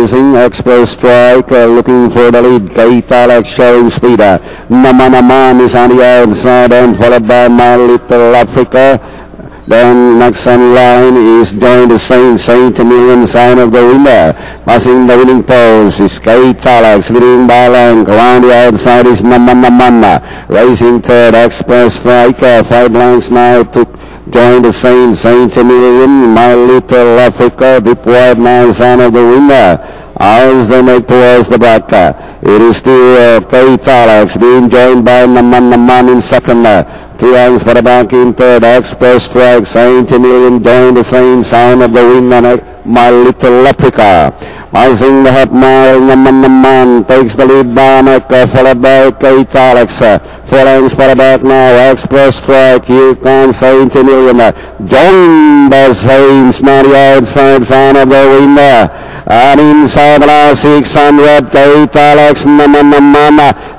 Racing Express Strike uh, looking for the lead. Kate Alex showing speed. Uh, Naman Naman is on the outside and followed by My Little Africa. Then next on line is joined the Saint Saint Emilion Son of the Wind. Passing the winning post is Kate Alex leading by length. Around the outside is Naman Naman. Racing third Express Strike. Uh, five lengths now to join the same Saint Saint Emilion. My Little Africa. Wide now Son of the Wind. As they make towards the back, it is still uh, Kate Alex being joined by Naman Naman in second. Two lengths for the back in third. Express Strike, Saint Emilion joined the same Son of the Wind, My Little Africa. Passing the half mile, Naman Naman takes the lead by Mecca, followed by Kate. The back now. Express Strike, here comes Saint Emilion. Joined by Saints, now the outside Son of the Wind. And inside the last 600, Kate Alex Naman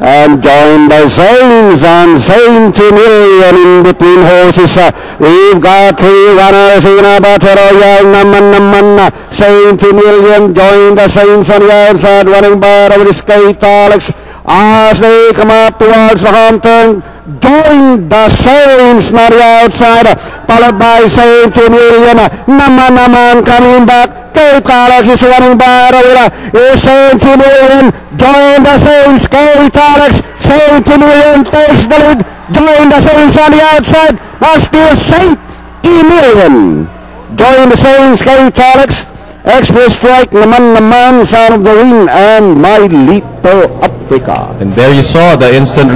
and joined by Saints and Saint Emilion in between horses. We've got three runners in a battle oh, royal. Naman Naman, Saint Emilion joined the Saints on the outside, running by over Kate Alex as they come up towards the home turn. Join the Saints on the outside, followed by Saint Emilion. Naman Naman coming back. Kate Alex is running by the winner. Is Saint Emilion. Join the Saints. Kate Alex. Saint Emilion takes the lead. Join the Saints on the outside. But still Saint Emilion. Join the Saints. Kate Alex. Express Strike naman naman, Son of the Wind, and My Little Africa. And there you saw the instant